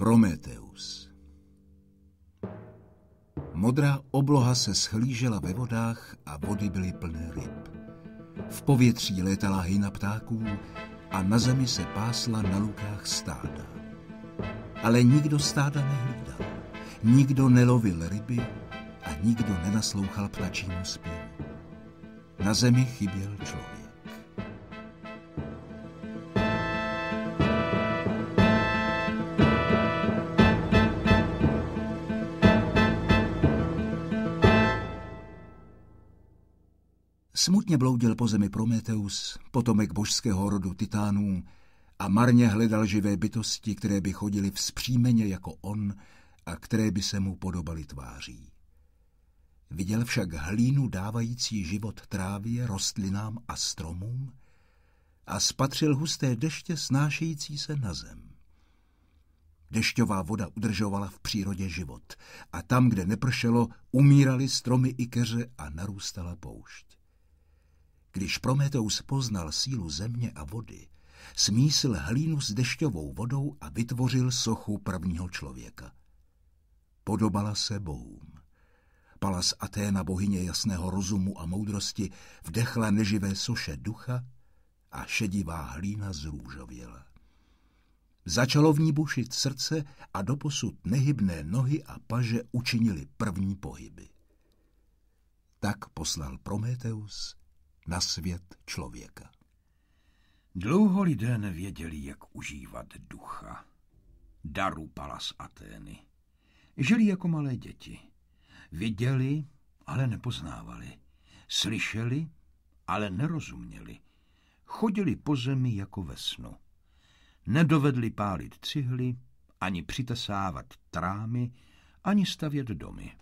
Prometeus Modrá obloha se schlížela ve vodách a vody byly plné ryb. V povětří létala hyna ptáků a na zemi se pásla na lukách stáda. Ale nikdo stáda nehlídal, nikdo nelovil ryby a nikdo nenaslouchal ptačímu zpěvu. Na zemi chyběl člověk. Smutně bloudil po zemi Prometeus, potomek božského rodu titánů, a marně hledal živé bytosti, které by chodily vzpřímeně jako on a které by se mu podobaly tváří. Viděl však hlínu dávající život trávě, rostlinám a stromům a spatřil husté deště snášející se na zem. Dešťová voda udržovala v přírodě život a tam, kde nepršelo, umírali stromy i keře a narůstala poušť. Když Prometeus poznal sílu země a vody, smísil hlínu s dešťovou vodou a vytvořil sochu prvního člověka. Podobala se bohům. Palas Aténa, bohyně jasného rozumu a moudrosti, vdechla neživé soše ducha a šedivá hlína zrůžověla. Začalo v ní bušit srdce a doposud nehybné nohy a paže učinili první pohyby. Tak poslal Prometeus na svět člověka. Dlouho lidé nevěděli, jak užívat ducha. Daru Palas Atény. Žili jako malé děti. Viděli, ale nepoznávali. Slyšeli, ale nerozuměli. Chodili po zemi jako ve snu. Nedovedli pálit cihly, ani přitesávat trámy, ani stavět domy.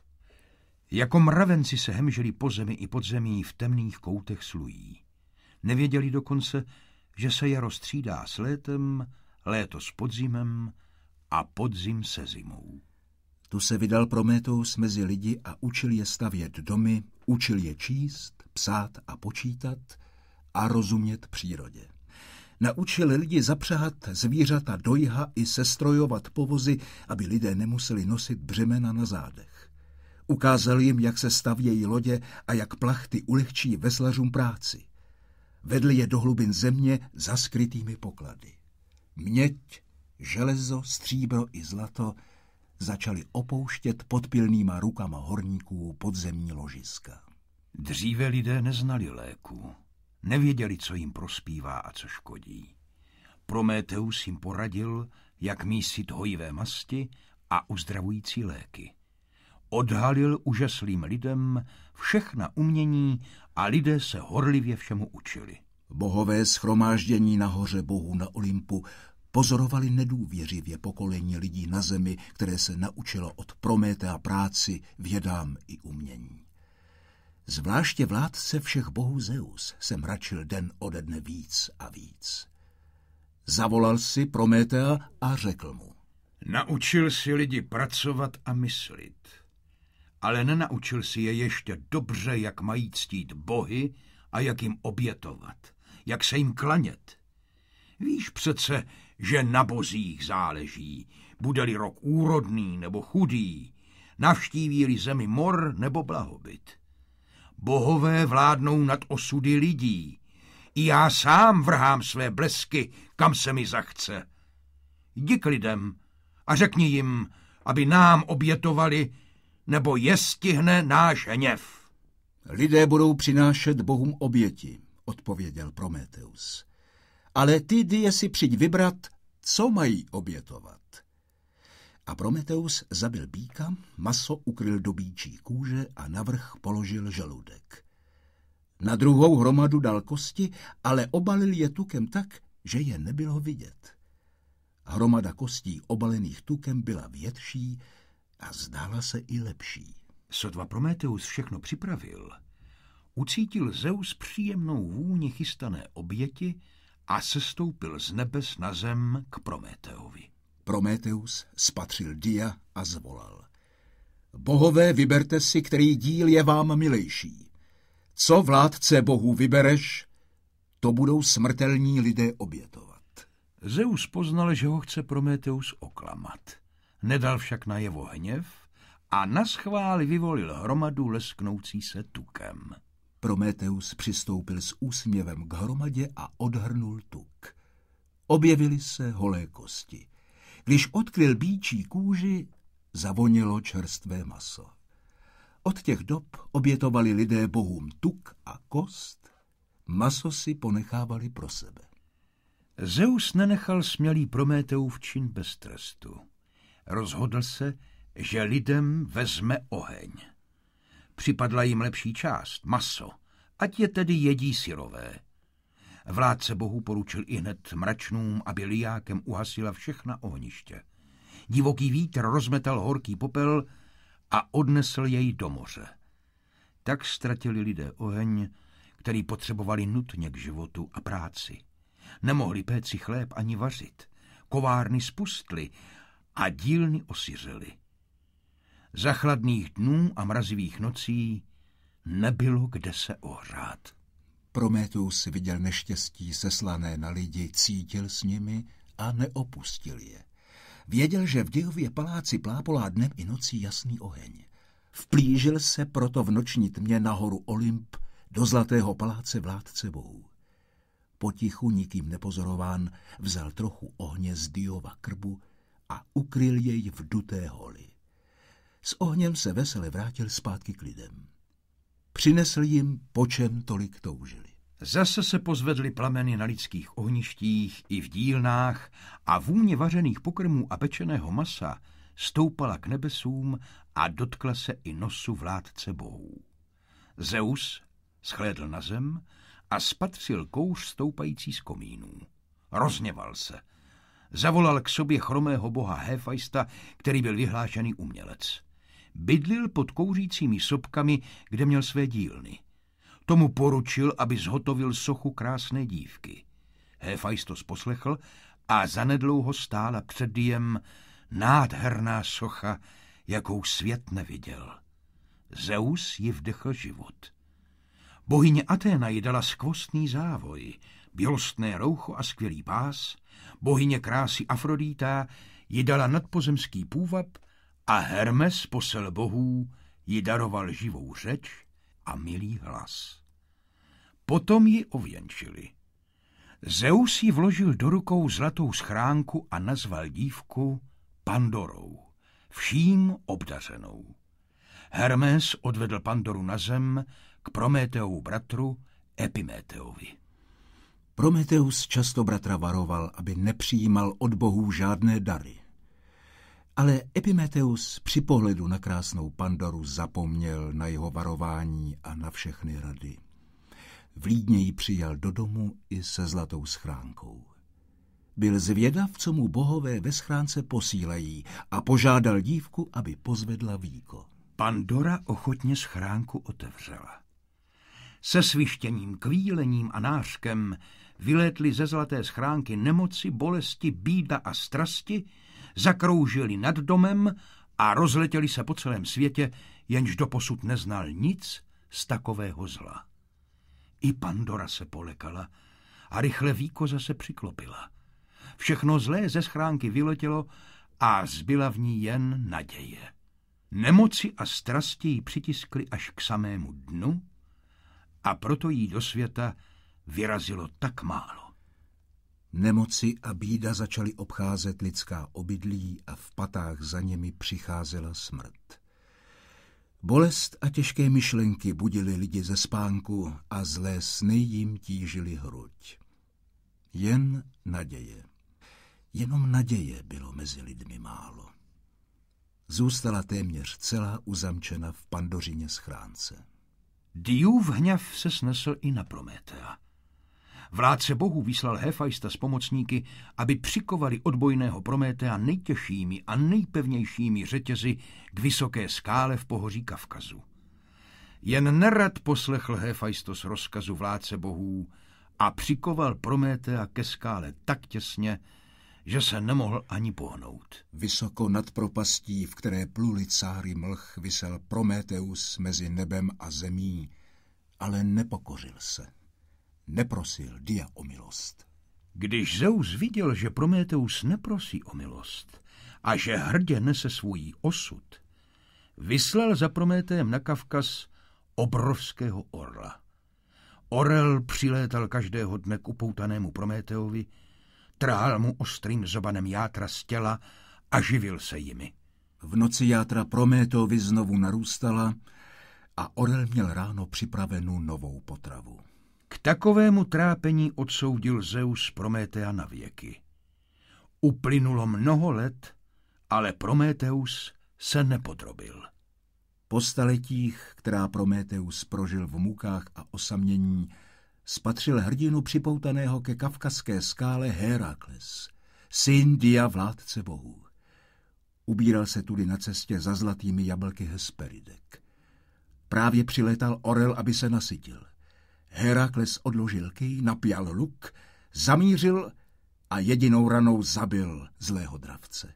Jako mravenci se hemželi po zemi i pod zemí v temných koutech slují. Nevěděli dokonce, že se jaro střídá s létem, léto s podzimem a podzim se zimou. Tu se vydal Prometeus mezi lidi a učil je stavět domy, učil je číst, psát a počítat a rozumět přírodě. Naučil lidi zapřáhat zvířata do jiha i sestrojovat povozy, aby lidé nemuseli nosit břemena na zádech. Ukázal jim, jak se stavějí lodě a jak plachty ulehčí veslařům práci. Vedli je do hlubin země za skrytými poklady. Měď, železo, stříbro i zlato začali opouštět podpilnýma rukama horníků podzemní ložiska. Dříve lidé neznali léku. Nevěděli, co jim prospívá a co škodí. Prometeus jim poradil, jak mísit hojivé masti a uzdravující léky odhalil úžaslým lidem všechna umění a lidé se horlivě všemu učili. Bohové schromáždění nahoře bohu na Olympu pozorovali nedůvěřivě pokolení lidí na zemi, které se naučilo od Prométea práci, vědám i umění. Zvláště vládce všech bohů Zeus se mračil den ode dne víc a víc. Zavolal si Prométea a řekl mu. Naučil si lidi pracovat a myslit ale nenaučil si je ještě dobře, jak mají ctít bohy a jak jim obětovat, jak se jim klanět. Víš přece, že na bozích záleží, bude-li rok úrodný nebo chudý, navštíví-li zemi mor nebo blahobyt. Bohové vládnou nad osudy lidí. I já sám vrhám své blesky, kam se mi zachce. Jdi k lidem a řekni jim, aby nám obětovali nebo je stihne náš hněv. Lidé budou přinášet bohům oběti, odpověděl Prometeus. Ale ty, die si přijď vybrat, co mají obětovat. A Prometeus zabil býka, maso ukryl do bíčí kůže a navrch položil žaludek. Na druhou hromadu dal kosti, ale obalil je tukem tak, že je nebylo vidět. Hromada kostí obalených tukem byla větší, a zdála se i lepší. Sotva Prometeus všechno připravil, ucítil Zeus příjemnou vůni chystané oběti a sestoupil z nebes na zem k Prometeovi. Prometeus spatřil Dia a zvolal. Bohové, vyberte si, který díl je vám milejší. Co vládce bohů vybereš, to budou smrtelní lidé obětovat. Zeus poznal, že ho chce Prometeus oklamat nedal však na jeho hněv a na schvál vyvolil hromadu lesknoucí se tukem. Prometeus přistoupil s úsměvem k hromadě a odhrnul tuk. Objevily se holé kosti. Když odkryl bíčí kůži, zavonilo čerstvé maso. Od těch dob obětovali lidé bohům tuk a kost, maso si ponechávali pro sebe. Zeus nenechal smělý Prometeův čin bez trestu. Rozhodl se, že lidem vezme oheň. Připadla jim lepší část, maso, ať je tedy jedí syrové. Vládce bohu poručil i hned mračnům, aby lijákem uhasila všechna ohniště. Divoký vítr rozmetal horký popel a odnesl jej do moře. Tak ztratili lidé oheň, který potřebovali nutně k životu a práci. Nemohli péci chléb ani vařit. Kovárny spustly a dílny osiřely. Za chladných dnů a mrazivých nocí nebylo kde se ohřát. Prometus viděl neštěstí seslané na lidi, cítil s nimi a neopustil je. Věděl, že v dějově paláci plápolá dnem i nocí jasný oheň. Vplížil se proto v noční tmě nahoru Olymp do zlatého paláce vládce bohů. Potichu, nikým nepozorován, vzal trochu ohně z Diova krbu a ukryl jej v duté holi. S ohněm se vesele vrátil zpátky k lidem. Přinesl jim, po čem tolik toužili. Zase se pozvedly plameny na lidských ohništích i v dílnách a vůně vařených pokrmů a pečeného masa stoupala k nebesům a dotkla se i nosu vládce bohů. Zeus schlédl na zem a spatřil kouř stoupající z komínů. Rozněval se. Zavolal k sobě chromého boha Hefajsta, který byl vyhlášený umělec. Bydlil pod kouřícími sopkami, kde měl své dílny. Tomu poručil, aby zhotovil sochu krásné dívky. Hefajst to poslechl a zanedlouho stála před diem nádherná socha, jakou svět neviděl. Zeus ji vdechl život. Bohyně Aténa jí dala skvostný závoj, bělostné roucho a skvělý pás, bohyně krásy Afrodita ji dala nadpozemský půvab a Hermes, posel bohů, ji daroval živou řeč a milý hlas. Potom ji ověnčili. Zeus ji vložil do rukou zlatou schránku a nazval dívku Pandorou, vším obdařenou. Hermes odvedl Pandoru na zem k Prometeovu bratru Epimeteovi. Prometeus často bratra varoval, aby nepřijímal od bohů žádné dary. Ale Epimeteus při pohledu na krásnou Pandoru zapomněl na jeho varování a na všechny rady. Vlídně ji přijal do domu i se zlatou schránkou. Byl zvědav, co mu bohové ve schránce posílají a požádal dívku, aby pozvedla víko. Pandora ochotně schránku otevřela. Se svištěním, kvílením a nářkem vylétly ze zlaté schránky nemoci, bolesti, bída a strasti, zakroužili nad domem a rozletěli se po celém světě, jenž doposud neznal nic z takového zla. I Pandora se polekala a rychle víko zase přiklopila. Všechno zlé ze schránky vyletělo a zbyla v ní jen naděje. Nemoci a strasti ji přitiskly až k samému dnu a proto jí do světa vyrazilo tak málo. Nemoci a bída začaly obcházet lidská obydlí a v patách za nimi přicházela smrt. Bolest a těžké myšlenky budily lidi ze spánku a zlé sny jim tížily hruď. Jen naděje. Jenom naděje bylo mezi lidmi málo. Zůstala téměř celá uzamčena v pandořině schránce. Diův hněv se snesl i na Prométea. Vládce bohu vyslal Hefajsta s pomocníky, aby přikovali odbojného Prométea nejtěžšími a nejpevnějšími řetězy k vysoké skále v pohoří Kavkazu. Jen nerad poslechl Hefajstos rozkazu vládce bohů a přikoval Prométea ke skále tak těsně, že se nemohl ani pohnout. Vysoko nad propastí, v které pluli cáry mlh, vysel Prometeus mezi nebem a zemí, ale nepokořil se. Neprosil Dia o milost. Když Zeus viděl, že Prometeus neprosí o milost a že hrdě nese svůj osud, vyslal za Prométem na Kavkaz obrovského orla. Orel přilétal každého dne k upoutanému Prométeovi, trhal mu ostrým zobanem játra z těla a živil se jimi. V noci játra Prométovi znovu narůstala a Orel měl ráno připravenou novou potravu. Takovému trápení odsoudil Zeus Prométea na věky. Uplynulo mnoho let, ale Prométeus se nepodrobil. Po staletích, která Prométeus prožil v mukách a osamění, spatřil hrdinu připoutaného ke kavkazské skále Herakles, syn Dia vládce bohů. Ubíral se tudy na cestě za zlatými jablky Hesperidek. Právě přiletal orel, aby se nasytil. Herakles odložil kej, napěl luk, zamířil a jedinou ranou zabil zlého dravce.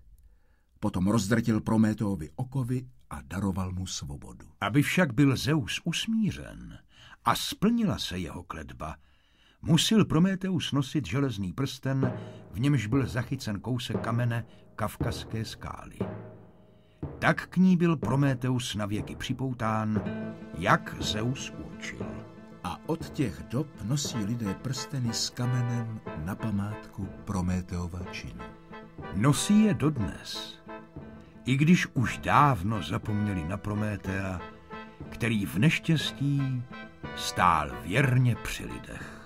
Potom rozdrtil Prométovi okovy a daroval mu svobodu. Aby však byl Zeus usmířen a splnila se jeho kledba, musil Prométeus nosit železný prsten, v němž byl zachycen kousek kamene kavkazské skály. Tak k ní byl Prométeus na věky připoután, jak Zeus určil. A od těch dob nosí lidé prsteny s kamenem na památku Prométeova činu. Nosí je dodnes, i když už dávno zapomněli na Prométea, který v neštěstí stál věrně při lidech.